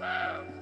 Wow.